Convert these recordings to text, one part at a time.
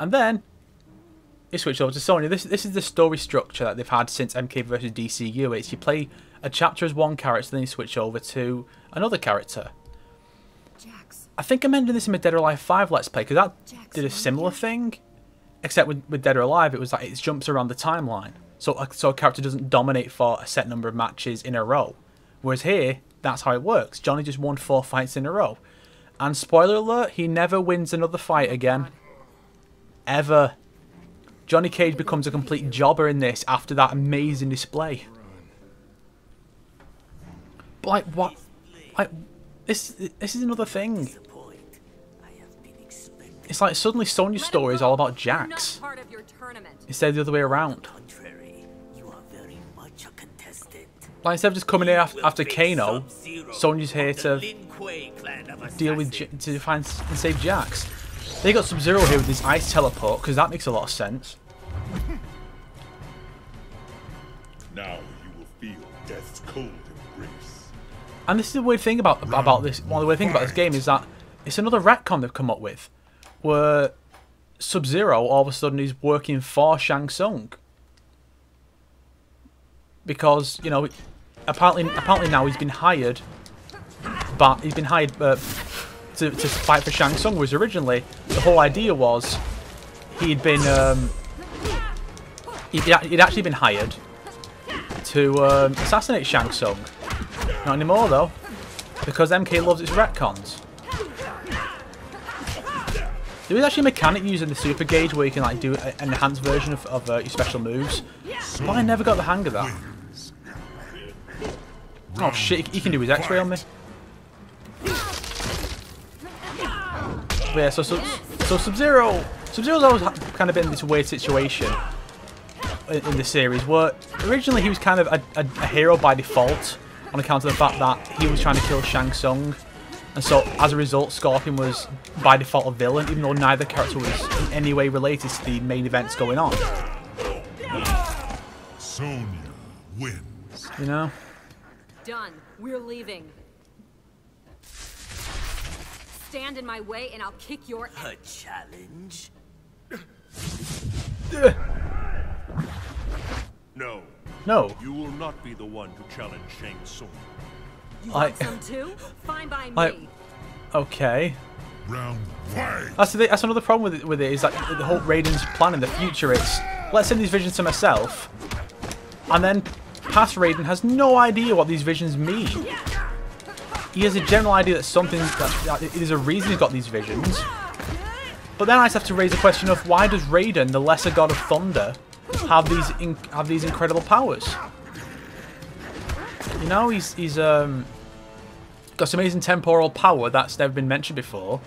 And then you switch over to Sonya. This this is the story structure that they've had since MK vs DCU. It's you play a chapter as one character, then you switch over to another character. Jax. I think I'm ending this in my Dead or Alive 5 Let's Play, because that Jax, did a similar thing. Except with, with Dead or Alive, it was like it jumps around the timeline. So, a- so a character doesn't dominate for a set number of matches in a row. Whereas here, that's how it works. Johnny just won four fights in a row. And spoiler alert, he never wins another fight again. Ever. Johnny Cage becomes a complete jobber in this after that amazing display. But like, what? Like, this, this is another thing. It's like suddenly Sonya's story is all about Jax Not part of your tournament. instead of the other way around. contrary, you are very much a contestant. Like instead of just coming in after, after Kano, Sonya's here to Lin Kuei clan of deal with to find and save Jax. They got Sub Zero here with his ice teleport because that makes a lot of sense. Now you will feel death's cold embrace. And this is the weird thing about about this. One of the weird things about this game is that it's another retcon they've come up with, where Sub Zero all of a sudden is working for Shang Tsung. Because you know, apparently apparently now he's been hired, but he's been hired uh, to to fight for Shang Tsung. was originally the whole idea was he'd been um, he'd, he'd actually been hired to um, assassinate Shang Tsung. Not anymore though, because MK loves its retcons. There is actually a mechanic using the super gauge where you can like do an enhanced version of, of uh, your special moves, but I never got the hang of that. Oh shit, he, can do his X-ray on me. But yeah, so so, so Sub-Zero, Sub-Zero's always kind of been in this weird situation in, in the series where originally he was kind of a, a, a hero by default on account of the fact that he was trying to kill Shang Tsung. And so, as a result, Scorpion was by default a villain, even though neither character was in any way related to the main events going on. Sonya wins. You know? Done. We're leaving. Stand in my way and I'll kick your A challenge? No, No. you will not be the one to challenge Shang Tsung. You I- want some too? Fine by me. Okay. Round one. That's, the, that's another problem with it, with it is that the whole Raiden's plan in the future is let's send these visions to myself, and then past Raiden has no idea what these visions mean. He has a general idea that something that, that there's a reason he's got these visions, but then I just have to raise the question of why does Raiden, the lesser god of thunder, have these have these incredible powers? You know, he's he's um got some amazing temporal power that's never been mentioned before.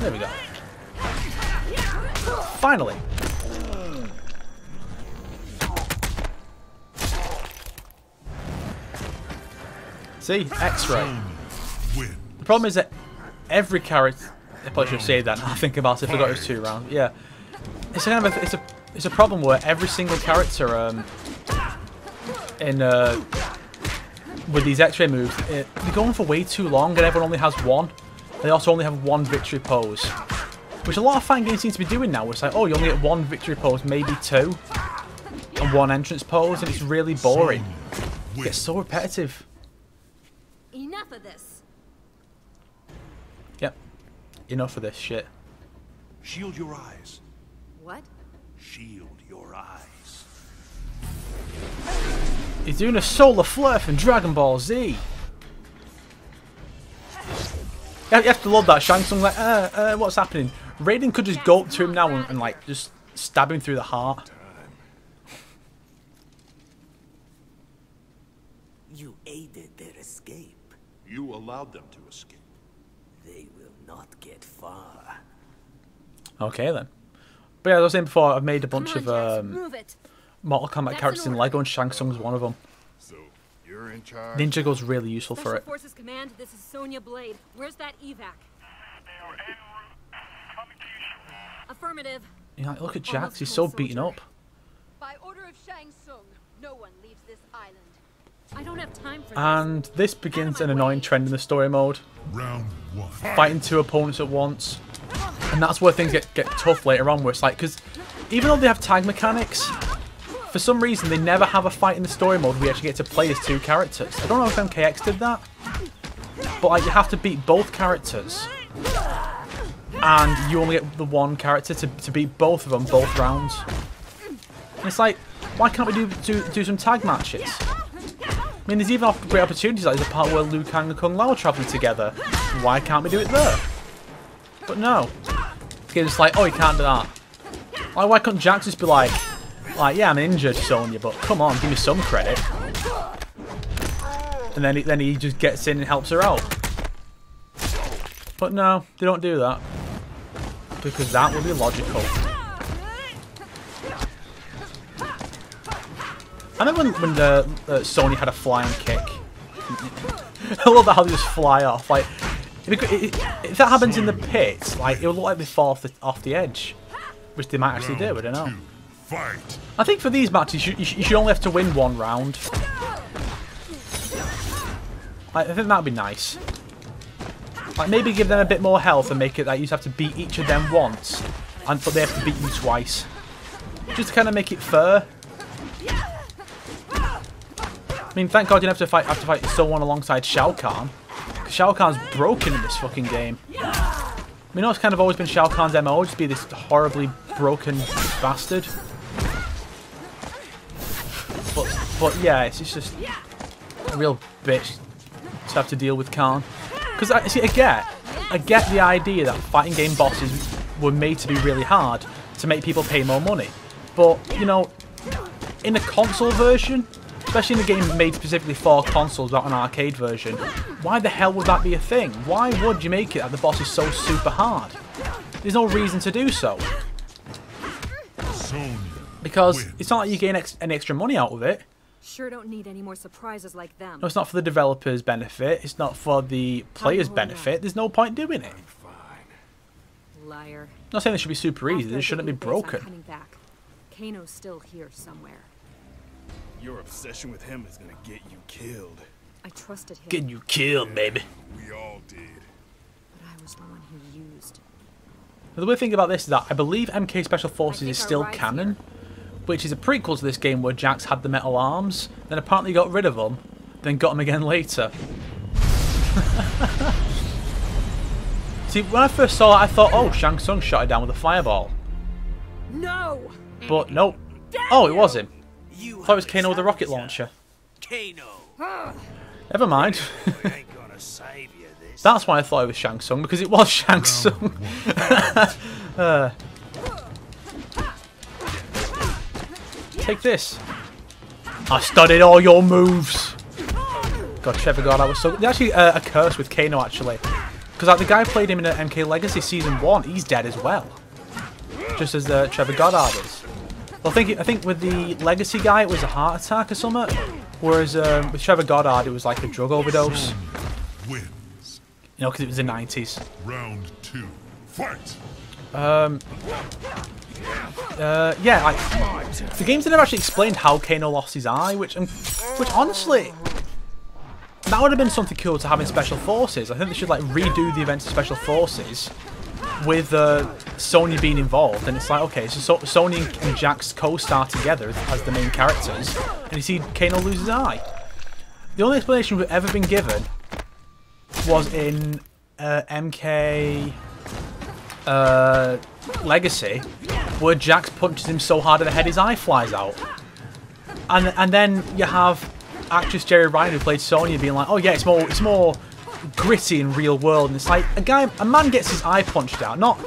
There we go. Finally. See, X-ray. The problem is that every character. I probably should have said that. I think about it. I forgot it was two rounds. Yeah, it's a kind of a, it's a it's a problem where every single character um in uh with these X-ray moves it, they're going for way too long, and everyone only has one. They also only have one victory pose, which a lot of fan games seem to be doing now. It's like, oh, you only get one victory pose, maybe two, and one entrance pose, and it's really boring. It gets so repetitive. Enough of this. Yep. Enough of this shit. Shield your eyes. What? Shield your eyes. He's doing a solar flare from Dragon Ball Z. You you have to love that. Shang Tsung like, uh, uh, what's happening? Raiden could just go up to him now and, and like just stab him through the heart. You aided their escape. You allowed them to escape. They will not get far. Okay then. But yeah, as I was saying before, I've made a bunch Come of um, move it. Mortal Kombat That's characters in. Lego, and Shang Tsung's one of them. So you're in charge. Ninja Go's really useful for Special it. Forces Command, this is Sonya Blade. Where's that evac? Affirmative. You know, like, look at Almost Jax, he's so beaten soldier. up. By order of Shang Tsung, no one leaves this island. I don't have time for And this begins an annoying way. trend in the story mode. Round one. Fighting two opponents at once. And that's where things get, get tough later on, where it's like, because even though they have tag mechanics, for some reason they never have a fight in the story mode where we actually get to play as two characters. I don't know if MKX did that, but like you have to beat both characters, and you only get the one character to, to beat both of them both rounds. And it's like, why can't we do, do, do some tag matches? I mean, there's even opp- great opportunities, like there's a part where Liu Kang and Kung Lao are travelling together. Why can't we do it there? But no. It's just like, oh, you can't do that. Like, why couldn't Jax just be like, like, yeah, I'm injured, Sonya, but come on, give me some credit. And then he, then he just gets in and helps her out. But no, they don't do that. Because that would be logical. I remember when, when the, uh, Sonya had a flying kick. I love how they just fly off. Like, if, it, it, if that happens in the pit, like it would look like they fall off the off the edge, which they might actually do. I don't know. Fight. I think for these matches, you, should- you, should- you should only have to win one round. Like, I think that'd be nice. Like maybe give them a bit more health and make it that you just have to beat each of them once, and but they have to beat you twice, just to kind of make it fair. I mean, thank God you don't have to fight have to fight someone alongside Shao Kahn. 'Cause Shao Kahn's broken in this fucking game. I mean, it's kind of always been Shao Kahn's MO, just be this horribly broken bastard. But, but yeah, it's it's just a real bitch to have to deal with Kahn. Because I see, I get, I get the idea that fighting game bosses were made to be really hard to make people pay more money. But you know, in a console version, especially in a game made specifically for consoles, not an arcade version, why the hell would that be a thing? Why would you make it that the boss is so super hard? There's no reason to do so. Because it's not like you gain ex any extra money out of it. Sure don't need any more surprises like them. No, it's not for the developer's benefit. It's not for the player's benefit. There's no point doing it. Liar. I'm not saying this should be super easy. After I This shouldn't be get you base, I'm broken. Kano's still here somewhere. Your obsession with him is gonna get you killed. I trusted him, Getting you killed, baby. We all did. but I was the one he used. The weird thing about this is that I believe MK Special Forces is still ride's canon, which is a prequel to this game where Jax had the metal arms, then apparently got rid of them, then got them again later. See, when I first saw it, I thought, oh, Shang Tsung shot it down with a fireball. No! But nope. Oh, it was him. You I thought it was Kano with a rocket launcher. Kano, Never mind. I ain't gonna save you this. That's why I thought it was Shang Tsung, because it was Shang Tsung. Uh. Take this. I studied all your moves. God, Trevor Goddard, I was so. There's actually uh, a curse with Kano, actually. Because like, the guy who played him in uh, MK Legacy Season 1, he's dead as well. Just as uh, Trevor Goddard is. Well, I think, I think with the Legacy guy, it was a heart attack or something. Whereas um, with Trevor Goddard, it was like a drug overdose. Wins. You know, because it was the 90s. Round two. Fight. Uh, yeah, like the games never actually explained how Kano lost his eye, which, um, which honestly, that would have been something cool to have in Special Forces. I think they should like redo the events of Special Forces with uh, Sonya being involved, and it's like okay, so, so Sonya and Jax co-star together as the main characters, and you see Kano lose his eye. The only explanation we've ever been given was in uh, MK uh, Legacy, where Jax punches him so hard in the head his eye flies out. And and then you have actress Jeri Ryan who played Sonya being like, oh yeah, it's more it's more gritty in real world, and it's like a guy a man gets his eye punched out, not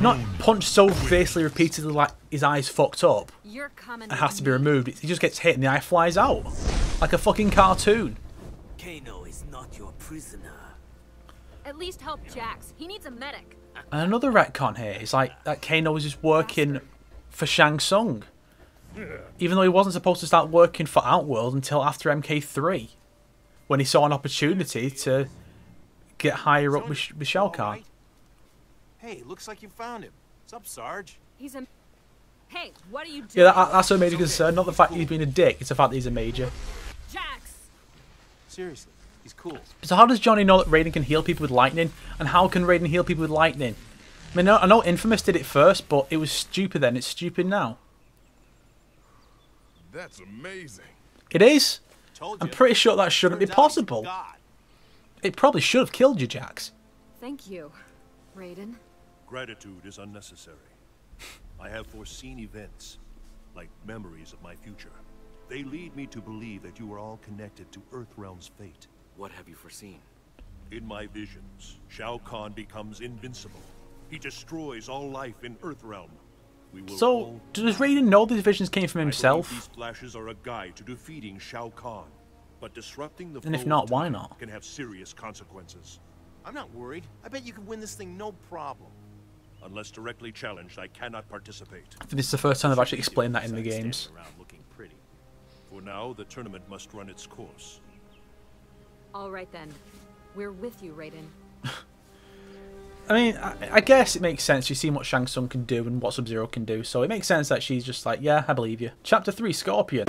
not punched so fiercely repeatedly like his eye's fucked up You're and has to be removed. He just gets hit and the eye flies out like a fucking cartoon. Kano is not your prisoner. At least help Jax. He needs a medic. And another retcon here is like that Kano was just working for Shang Tsung. Even though he wasn't supposed to start working for Outworld until after MK3. When he saw an opportunity to get higher up with, Sh- with Shao Hey, looks like you found him. What's up, Sarge? He's a. Hey, what are you doing? Yeah, that, that's a major concern. Not the fact he's been a dick, it's the fact that he's a major. Jax. Seriously, he's cool. So how does Johnny know that Raiden can heal people with lightning? And how can Raiden heal people with lightning? I mean, I know Infamous did it first, but it was stupid then. It's stupid now. That's amazing. It is. Told I'm pretty sure that shouldn't be Turns out possible. It probably should have killed you, Jax. Thank you, Raiden. Gratitude is unnecessary. I have foreseen events, like memories of my future. They lead me to believe that you are all connected to Earthrealm's fate. What have you foreseen? In my visions, Shao Kahn becomes invincible. He destroys all life in Earthrealm. We will So, does Raiden know these visions came from himself? These flashes are a guide to defeating Shao Kahn. But disrupting the And if not, why time not? Can have serious consequences. I'm not worried. I bet you can win this thing no problem. Unless directly challenged, I cannot participate. I think this is the first time I've actually explained that in the games. standing around looking pretty. For now, the tournament must run its course. All right then. We're with you, Raiden. I mean, I, I guess it makes sense. You've seen what Shang Tsung can do and what Sub Zero can do, so it makes sense that she's just like, yeah, I believe you. Chapter 3 Scorpion.